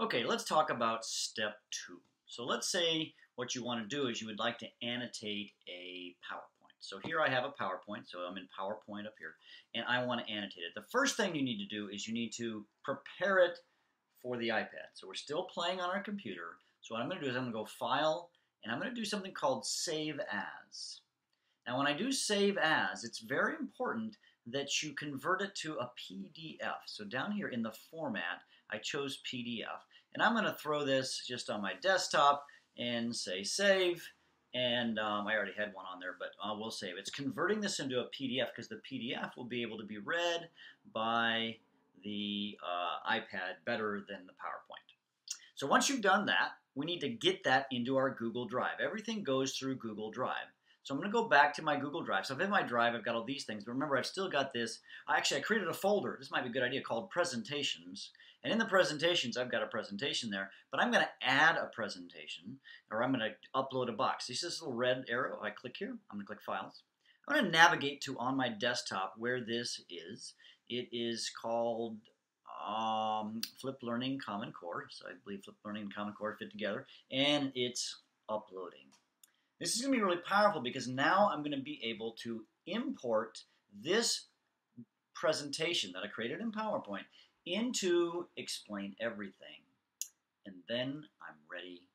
Okay, let's talk about step two. So let's say what you want to do is you would like to annotate a PowerPoint. So here I have a PowerPoint, so I'm in PowerPoint up here, and I want to annotate it. The first thing you need to do is you need to prepare it for the iPad. So we're still playing on our computer. So what I'm going to do is I'm going to go File, and I'm going to do something called Save As. Now when I do Save As, it's very important that you convert it to a PDF. So down here in the format, I chose PDF. And I'm going to throw this just on my desktop and say save. And um, I already had one on there, but uh, we'll save. It's converting this into a PDF because the PDF will be able to be read by the uh, iPad better than the PowerPoint. So once you've done that, we need to get that into our Google Drive. Everything goes through Google Drive. So I'm going to go back to my Google Drive. So I've in my Drive, I've got all these things. But remember, I've still got this. Actually, I created a folder. This might be a good idea called Presentations. And in the presentations, I've got a presentation there. But I'm going to add a presentation, or I'm going to upload a box. See this little red arrow? If I click here. I'm going to click Files. I'm going to navigate to on my desktop where this is. It is called um, Flip Learning Common Core. So I believe Flip Learning and Common Core fit together. And it's uploading. This is going to be really powerful because now I'm going to be able to import this presentation that I created in PowerPoint into Explain Everything. And then I'm ready